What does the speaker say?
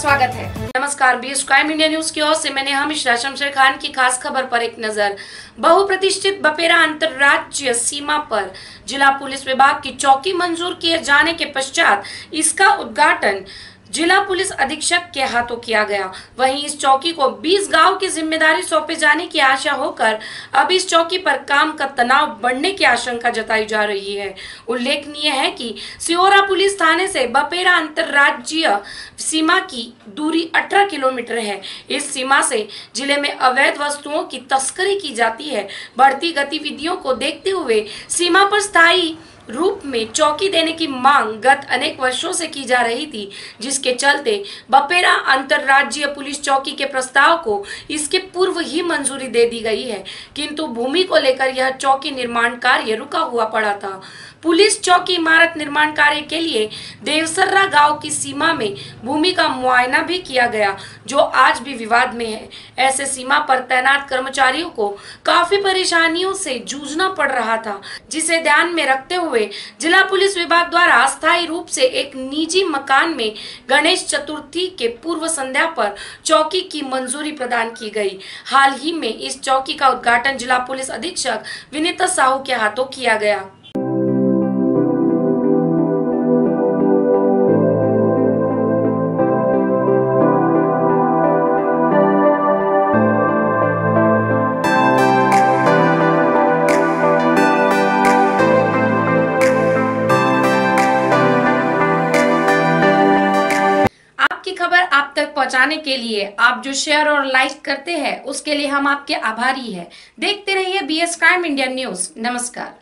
स्वागत है। नमस्कार B S crime India news की ओर से मैंने हमेशा शमशेर खान की खास खबर पर एक नज़र। बहुप्रतिष्ठित बपेरा अंतर्राज्य सीमा पर जिला पुलिस विभाग की चौकी मंजूर किए जाने के पश्चात इसका उद्घाटन जिला पुलिस अधीक्षक के हाथों किया गया। वहीं इस चौकी को 20 गाँव की ज़िम्मेदारी सौंपे जाने की आशा होकर अब इस चौकी पर काम का तनाव बढ़ने की आशंका जताई जा रही है। उल्लेखनीय है कि सियोरा पुलिस थाने से बपेरा अंतर्राज्यीय सीमा की दूरी 18 किलोमीटर है। इस सीमा से ज़िले में अवैध वस्तुओं की तस्करी की जाती है। बढ़ती गतिविधियों को देखते हुए सीमा पर स्थायी रूप में चौकी देने की मांग गत अनेक वर्षों से की जा रही थी, जिसके चलते बपेरा अंतर्राज्यीय पुलिस चौकी के प्रस्ताव को इसके पूर्व ही मंजूरी दे दी गई है। किंतु भूमि को लेकर यह चौकी निर्माण कार्य रुका हुआ पड़ा था। पुलिस चौकी इमारत निर्माण कार्य के लिए देवसर्रा गाँव की सीमा में भूमि का मुआयना भी किया गया, जो आज भी विवाद में है। ऐसे सीमा पर तैनात कर्मचारियों को काफ़ी परेशानियों से जूझना पड़ रहा था, जिसे ध्यान में रखते हुए जिला पुलिस विभाग द्वारा अस्थायी रूप से एक निजी मकान में गणेश चतुर्थी के पूर्व संध्या पर चौकी की मंजूरी प्रदान की गई। हाल ही में इस चौकी का उद्घाटन जिला पुलिस अधीक्षक विनीता साहू के हाथों किया गया। खबर आप तक पहुँचाने के लिए आप जो शेयर और लाइक करते हैं, उसके लिए हम आपके आभारी हैं। देखते रहिए B S crime India news नमस्कार।